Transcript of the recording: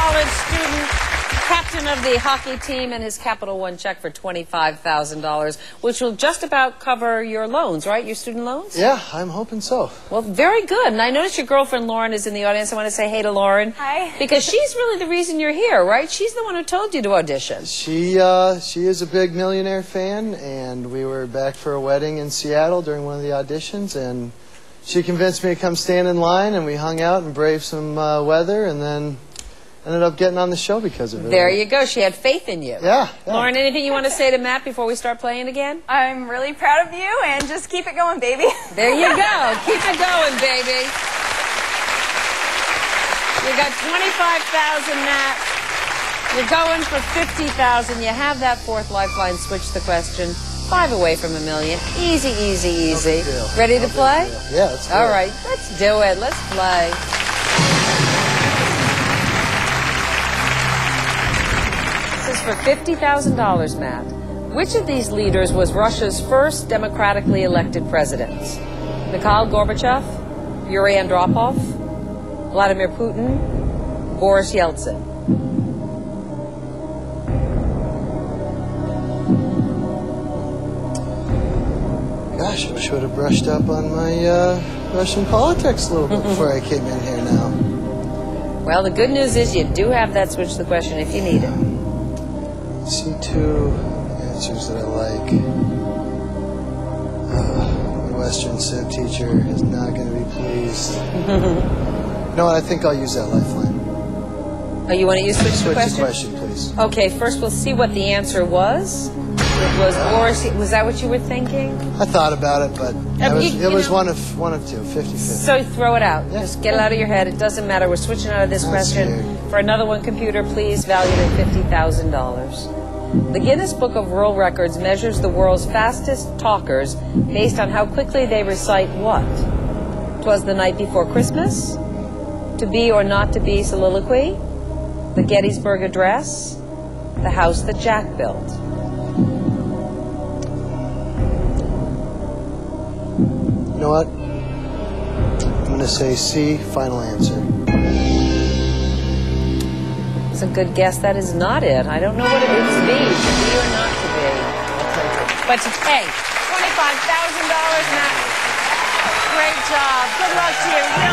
student, captain of the hockey team, and his Capital One check for $25,000, which will just about cover your loans, right? Your student loans? Yeah, I'm hoping so. Well, very good. And I noticed your girlfriend Lauren is in the audience. I want to say hey to Lauren. Hi. Because she's really the reason you're here, right? She's the one who told you to audition. She uh, she is a big millionaire fan, and we were back for a wedding in Seattle during one of the auditions, and she convinced me to come stand in line, and we hung out and braved some uh, weather, and then ended up getting on the show because of it. There you go. She had faith in you. Yeah, yeah. Lauren, anything you want to say to Matt before we start playing again? I'm really proud of you and just keep it going, baby. There you go. Keep it going, baby. You got 25,000, Matt. You're going for 50,000. You have that fourth lifeline. Switch the question. Five away from a million. Easy, easy, easy. big deal. Ready No to play? deal. Yeah, let's do All it. right, let's do it. Let's play. For $50,000, Matt. Which of these leaders was Russia's first democratically elected president? Mikhail Gorbachev, Yuri Andropov, Vladimir Putin, Boris Yeltsin? Gosh, I should have brushed up on my uh, Russian politics a little bit before I came in here now. Well, the good news is you do have that switch the question if you need it. See two answers that I like. Uh, the Western Civ teacher is not going to be pleased. you know what? I think I'll use that lifeline. Oh, you want to use switch, Switch the question? question, please. Okay, first we'll see what the answer was. It was Boris. Was that what you were thinking? I thought about it, but it was, you- you it was know- one of one of two, 50-50. So throw it out. Yeah. Just get it out of your head. It doesn't matter. We're switching out of this I'm question scared. for another one. Computer, please, valued at fifty thousand dollars. The Guinness Book of World Records measures the world's fastest talkers based on how quickly they recite what? Twas the night before Christmas. To be or not to be soliloquy. The Gettysburg Address. The house that Jack built. You know what? I'm going to say C, final answer. It's a good guess. That is not it. I don't know what it is. To be, to be or not to be. But to pay. $25,000, Matt. Great job. Good luck to you.